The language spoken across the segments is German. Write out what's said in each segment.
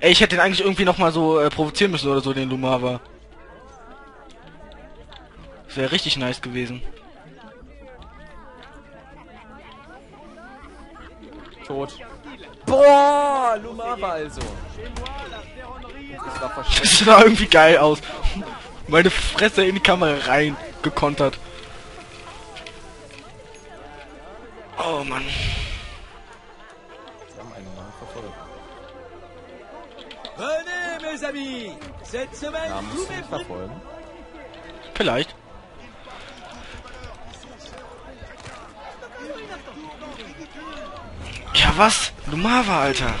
Ey, ich hätte den eigentlich irgendwie noch mal so äh, provozieren müssen oder so, den Lumava. Das wäre richtig nice gewesen. Tot. Boah, Lumava also. Ich war. Das sah irgendwie geil aus. Meine Fresse in die Kamera rein gekontert. Oh Mann. Sie haben einen Mann verfolgt. Ja, musst du prix... verfolgen. Vielleicht. Ja, was? Lumava, Alter.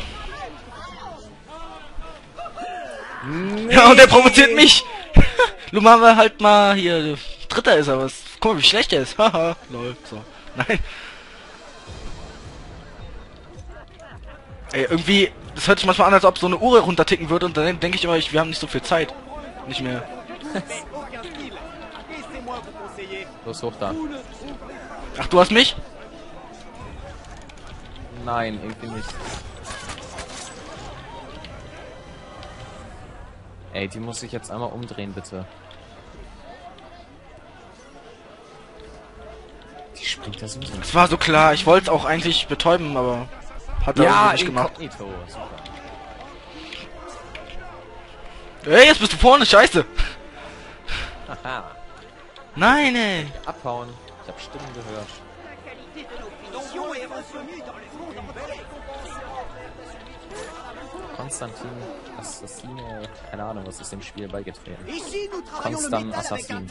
Ja, und der provoziert mich. Lumava halt mal hier. Dritter ist er, was? Guck mal, wie schlecht er ist. Haha, lol. So. Nein. Ey, irgendwie, das hört sich manchmal an, als ob so eine Uhr runterticken würde und dann denke ich immer, ich, wir haben nicht so viel Zeit. Nicht mehr. Los, hoch da. Ach, du hast mich? Nein, irgendwie nicht. Ey, die muss ich jetzt einmal umdrehen, bitte. Die springt da so. Es war so klar, ich wollte es auch eigentlich betäuben, aber hat er Ja, nicht gemacht. Ey, jetzt bist du vorne, scheiße. Haha. Nein, ey. Abhauen. Ich habe Stimmen gehört. Konstantin Assassine, keine Ahnung, was ist dem Spiel beigetreten. Avec Assassin.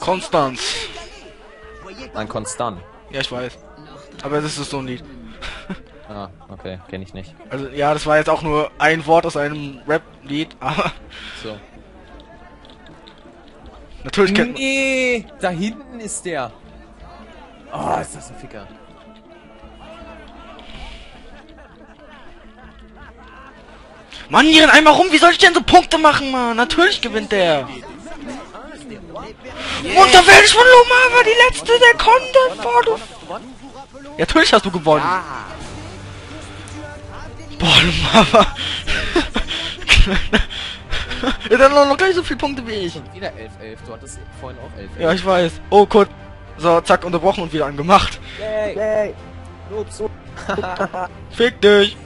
Konstanz. Nein, Konstant. Ja, ich weiß. Aber das ist so ein Lied. Ah, okay, kenne ich nicht. Also, ja, das war jetzt auch nur ein Wort aus einem Rap-Lied, aber So. natürlich kennt man... Nee, da hinten ist der. Oh, ist das ein Ficker. Mann, hier einmal rum, wie soll ich denn so Punkte machen, Mann? Natürlich gewinnt der. Und da werde ich von Lomava die letzte Sekunde vor du... Ja, natürlich hast du gewonnen. Boah, Lomava. er hat noch gleich so viele Punkte wie ich. Wieder 11-11. Du hattest vorhin auch 11 Ja, ich weiß. Oh, kurz. So, zack, unterbrochen und wieder angemacht. Yay. Yay. Ups. Fick dich.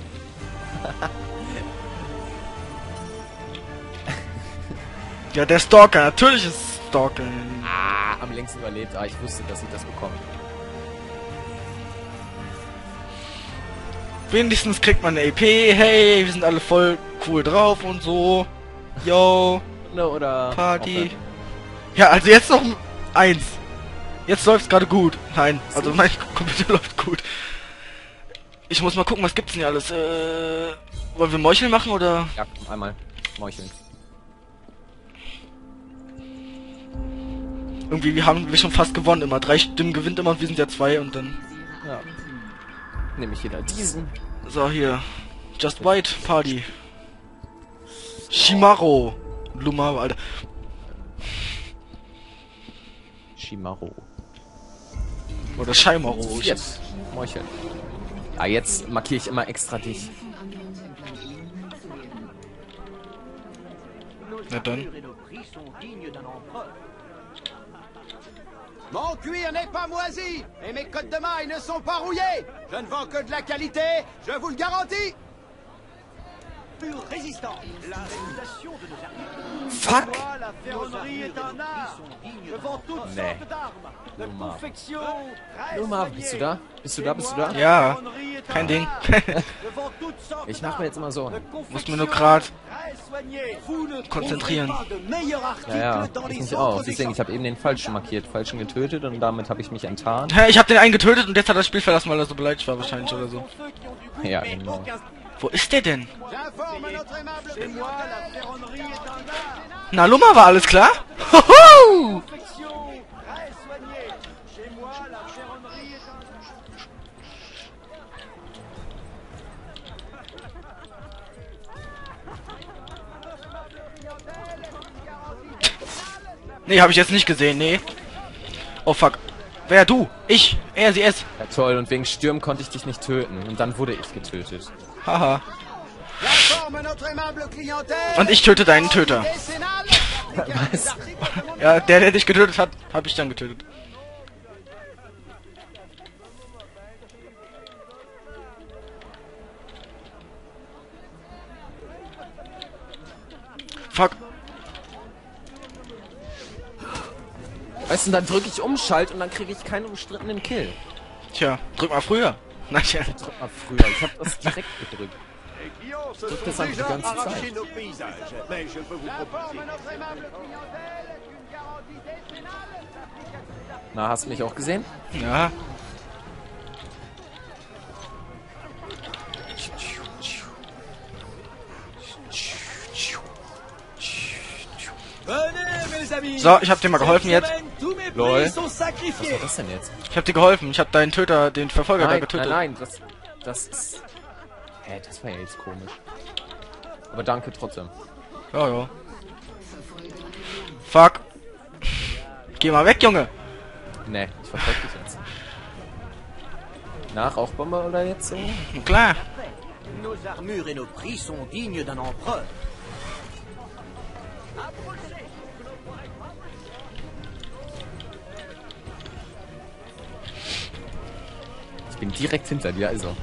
ja, der Stalker. Natürlich ist Stalking. Ah, am längsten überlebt. Ah, ich wusste, dass ich das bekomme. Wenigstens kriegt man eine EP. Hey, wir sind alle voll cool drauf und so. Yo, Ne, oder... Party. Ja, also jetzt noch eins. Jetzt läuft's gerade gut. Nein, also mein Computer läuft gut. Ich muss mal gucken, was gibt's denn hier alles. Äh, wollen wir Meucheln machen oder? Ja, einmal. Meucheln. Irgendwie wir haben wir schon fast gewonnen immer. Drei Stimmen gewinnt immer und wir sind ja zwei und dann. Ja. Nehme ich wieder diesen. So, hier. Just White Party. Shimaro. Lumaro, Alter. Shimaro. Oder Scheimaro. Jetzt. Meucheln. Ah, jetzt markiere ich immer extra dich. Na dann. Mon cuir n'est pas moisi et mes côtes de mailles ne sont pas rouillées. Je ne vends que de la qualité, je vous le garantis. Pure résistance. La réputation de nos armées. Fuck! La ferronnerie est un art. Toutes Nee. sortes d'armes. Luma. confection. bist du da? Bist du da? Bist du da? Ja, Kein Ding. Ich mache mir jetzt immer so. Muss mir nur soignée. Vous ne konzentrieren. Ja, ja, ich mich auch. Deswegen, ich habe eben den Falschen markiert. Falschen getötet und damit habe ich mich enttarnt. Hä, ich hab den einen getötet und jetzt hat er das Spiel verlassen, weil er so beleidigt war wahrscheinlich oder so. Ja, genau. Wo ist der denn? Na, Lummer war alles klar? Hoho! Nee, habe ich jetzt nicht gesehen, nee. Oh fuck. Wer du? Ich. Er, sie, es. Ja, toll. Und wegen Stürmen konnte ich dich nicht töten. Und dann wurde ich getötet. Haha. Und ich töte deinen Töter. Was? Ja, der, der dich getötet hat, habe ich dann getötet. Fuck. Weißt du, dann drücke ich Umschalt und dann kriege ich keinen umstrittenen Kill. Tja, drück mal früher. Na ja. Drück mal früher. Ich habe das direkt gedrückt. Les clients se Drück sont das einfach die déjà ganze Zeit. Na, hast du mich auch gesehen? Ja. So, ich hab dir mal geholfen jetzt. Lol. Was war das denn jetzt? Ich hab dir geholfen. Ich hab deinen Töter, den Verfolger da Nein, getötet. nein, nein, das, das ist... Hä, das war ja jetzt komisch. Aber danke trotzdem. Ja, ja. Fuck. Geh mal weg, Junge. Ne, ich verfolge dich jetzt. Na, Rauchbombe oder jetzt so? Klar. Nos armures et nos prix sont dignes d'un empereur. Bin direkt hinter dir, also.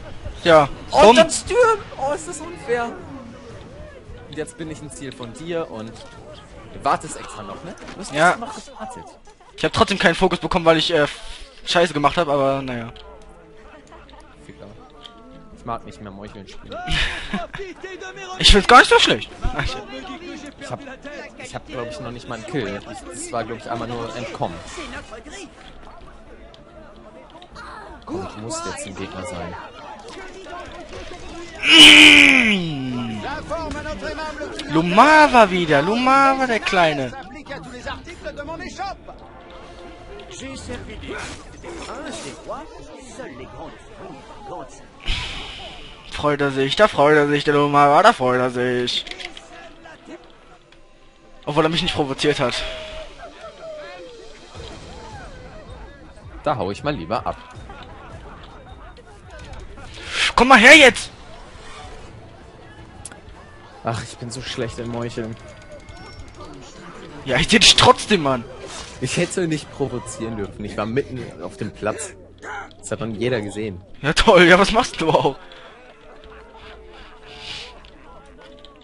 Ja. Oh, Rum. dann stürm! Oh, ist das unfair. Und jetzt bin ich ein Ziel von dir und du wartest extra noch, ne? Du hast Ja. noch gewartet. Ich hab trotzdem keinen Fokus bekommen, weil ich äh, Scheiße gemacht habe, aber naja. Ficker. Ich mag nicht mehr Meucheln spielen. Ich find's gar nicht so schlecht. Ich- tête. Ich habe, glaube ich, noch nicht mal einen Kill. Ich, das war, glaube ich, einmal nur entkommen. Komm, ich muss jetzt ein Gegner sein. Lumava wieder. Lumava, der Kleine. Freut er sich, da freut er sich, der Lumava, da freut er sich. Obwohl er mich nicht provoziert hat. Da hau ich mal lieber ab. Komm mal her jetzt! Ach, ich bin so schlecht in Meucheln. Ja, ich dich trotzdem, Mann. Ich hätte nicht provozieren dürfen. Ich war mitten auf dem Platz. Das hat dann jeder gesehen. Ja toll, ja was machst du auch?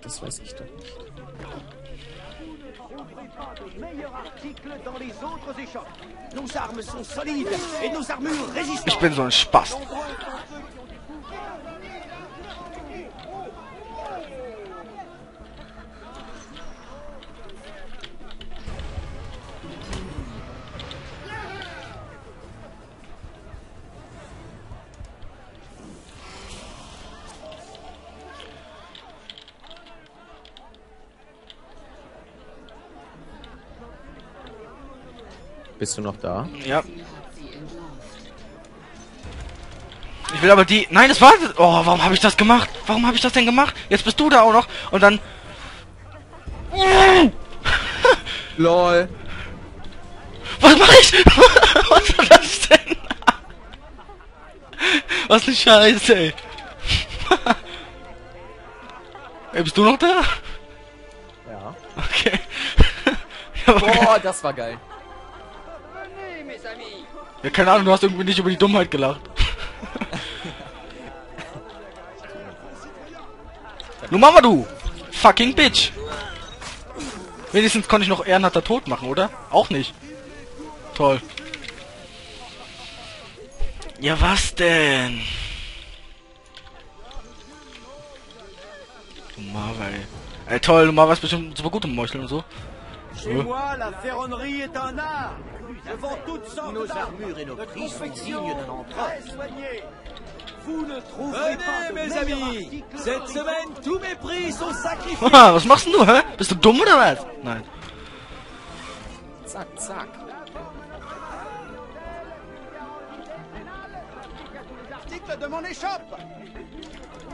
Das weiß ich doch nicht. Ich bin so ein Spaß. Bist du noch da? Ja. Ich will aber die... Nein, das war... Oh, warum habe ich das gemacht? Warum habe ich das denn gemacht? Jetzt bist du da auch noch. Und dann... LOL. Was mache ich? Was war das denn? Was eine Scheiße, ey. ey. Bist du noch da? Ja. Okay. ja, aber- Boah, das war geil. Ja, keine Ahnung, du hast irgendwie nicht über die Dummheit gelacht. Nun mach mal du! Fucking Bitch! Wenigstens konnte ich noch Ehrenhatter tot machen, oder? Auch nicht. Toll. Ja, was denn? Lumava, ey. Ey, toll, Lumava ist bestimmt super gut im Meucheln und so. Chez moi, la ferronnerie est un art. Je vends toutes sortes Nos armures et nos de prix sont dignes d'un empereur. très soignées. Vous ne trouverez pas Venez, de mes amis. Cette semaine, tous mes prix sont sacrifiés. Was machst denn du, hä? Bist du dumm oder was? Nein. Zack, zack. articles de mon échoppe.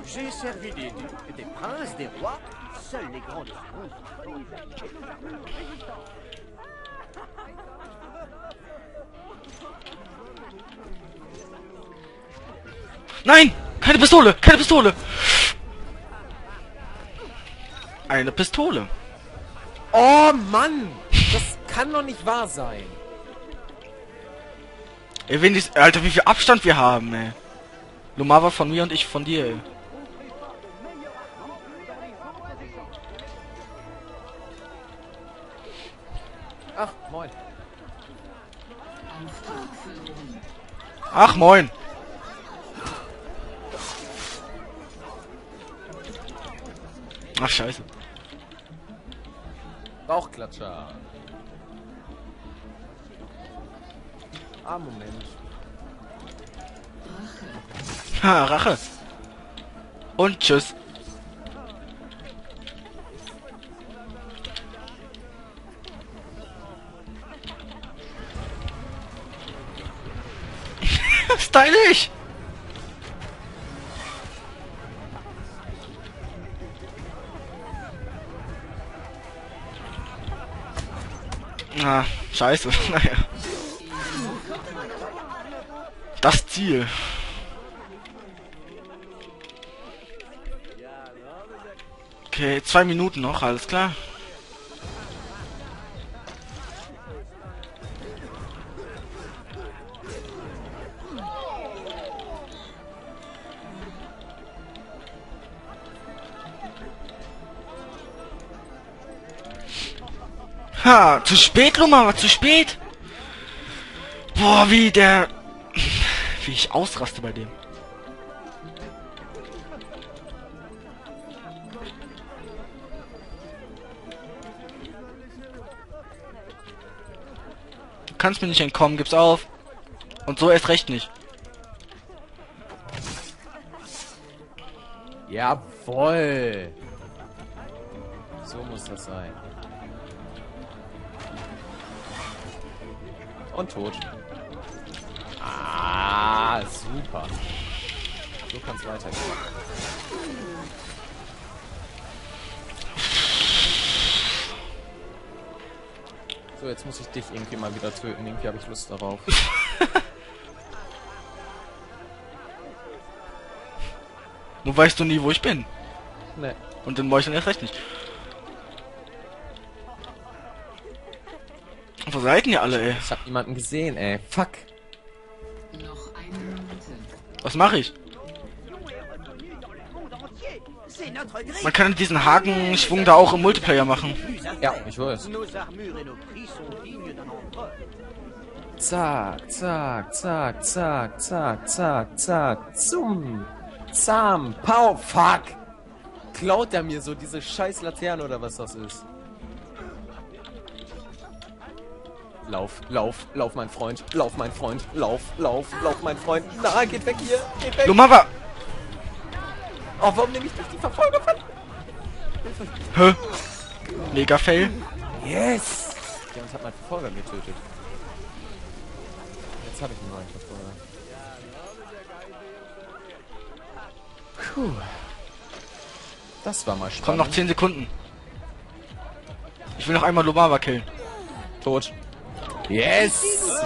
J'ai servi des ducs, des princes, des rois. Seuls les grands le Nein! Keine Pistole! Keine Pistole! eine Pistole. Oh Mann! Das kann doch nicht wahr sein. Ey, wen dies, Alter, wie viel Abstand wir haben, ey. Lumava von mir und ich von dir, ey. Ach, moin. Ach, moin. Ach, scheiße. Bauchklatscher. Ah, Moment. Ha, Rache. Und tschüss. Stylisch! Ah, scheiße. Naja. Das Ziel. Okay, zwei Minuten noch, alles klar. Ha, zu spät, Lummer, war zu spät. Boah, wie der... Wie ich ausraste bei dem. Du kannst mir nicht entkommen, gib's auf. Und so erst recht nicht. Jawoll. So muss das sein. Und tot. Ah, super. So kann's weitergehen. So, jetzt muss ich dich irgendwie mal wieder töten. Irgendwie habe ich Lust darauf. Nur weißt du nie, wo ich bin. ne. Und dann ich dann erst recht nicht. Wo seid ihr alle, ey? Ich hab niemanden gesehen, ey. Fuck. Noch eine Minute. Was mache ich? Man kann diesen Hakenschwung da auch im Multiplayer machen. Ja, ich weiß. Zack, zack, zack, zack, zack, zack, zack, zum, zam, pau, fuck. Klaut er mir so diese scheiß Laterne oder was das ist? Lauf, lauf, lauf, mein Freund, lauf, mein Freund, lauf, lauf, lauf, mein Freund. Na, geht weg hier, geht weg. Lumava! Oh, warum nehme ich nicht die Verfolger von? Hä? Mega Fail. Yes! Der uns hat mein Verfolger getötet. Jetzt habe ich einen neuen Verfolger. Puh. Das war mal spannend. Komm, noch 10 Sekunden. Ich will noch einmal Lumava killen. tot. Yes!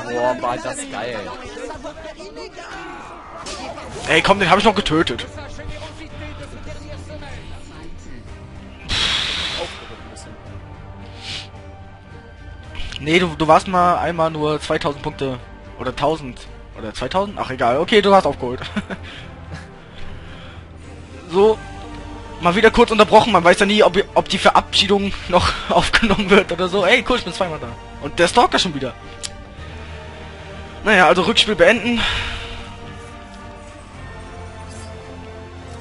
Boah, war das geil. Ey, komm, den habe ich noch getötet. Nee, du, du warst mal einmal nur 2000 Punkte. Oder 1000. Oder 2000? Ach, egal. Okay, du hast aufgeholt. so. Mal wieder kurz unterbrochen. Man weiß ja nie, ob, ob die Verabschiedung noch aufgenommen wird oder so. Ey, cool, ich bin zweimal da. Und der Stalker schon wieder. Naja, also Rückspiel beenden.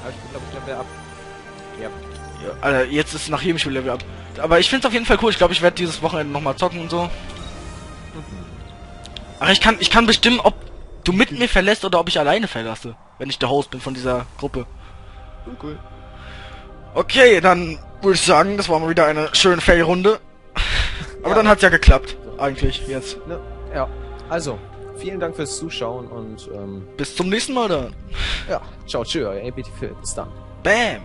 Aber ich glaube, ich Level ab. Ja. Ja, Alter, jetzt ist nach jedem Spiel Level up. Aber ich find's auf jeden Fall cool. Ich glaube, ich werde dieses Wochenende nochmal zocken und so. Aber ich kann, ich kann bestimmen, ob du mit mir verlässt oder ob ich alleine verlasse, wenn ich der Host bin von dieser Gruppe. Cool. Okay, dann würde ich sagen, das war mal wieder eine schöne Fail-Runde. Aber dann hat's ja geklappt, eigentlich, jetzt. Ne? Ja. Also, vielen Dank fürs Zuschauen und ähm, Bis zum nächsten Mal dann. ja, ciao, tschö, euer ABT Bis dann. Bam!